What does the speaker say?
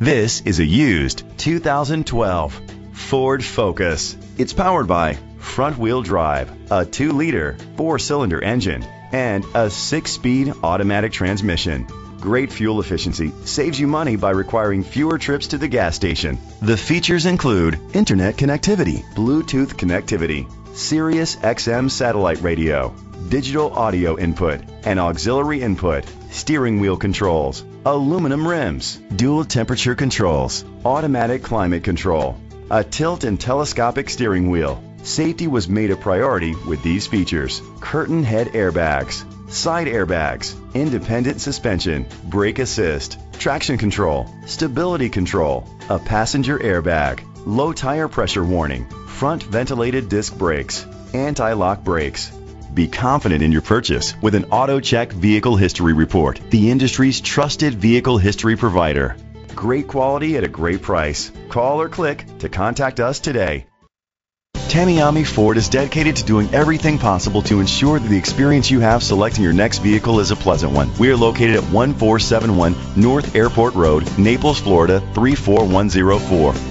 This is a used 2012 Ford Focus. It's powered by front wheel drive, a 2 liter, 4 cylinder engine, and a 6 speed automatic transmission. Great fuel efficiency saves you money by requiring fewer trips to the gas station. The features include internet connectivity, Bluetooth connectivity, Sirius XM satellite radio, digital audio input, and auxiliary input, steering wheel controls, aluminum rims, dual temperature controls, automatic climate control, a tilt and telescopic steering wheel. Safety was made a priority with these features. Curtain head airbags, side airbags, independent suspension, brake assist, traction control, stability control, a passenger airbag, low tire pressure warning, front ventilated disc brakes, anti-lock brakes. Be confident in your purchase with an AutoCheck Vehicle History Report, the industry's trusted vehicle history provider. Great quality at a great price. Call or click to contact us today. Tamiami Ford is dedicated to doing everything possible to ensure that the experience you have selecting your next vehicle is a pleasant one. We are located at 1471 North Airport Road, Naples, Florida 34104.